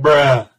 Bruh.